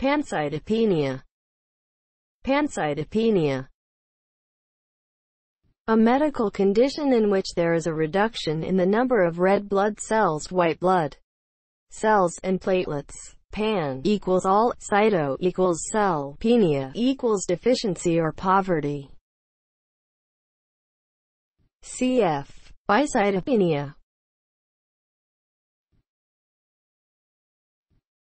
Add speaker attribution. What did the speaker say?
Speaker 1: Pancytopenia. Pancytopenia. A medical condition in which there is a reduction in the number of red blood cells, white blood cells, and platelets. Pan equals all, cyto equals cell, penia equals deficiency or poverty. Cf. Bicytopenia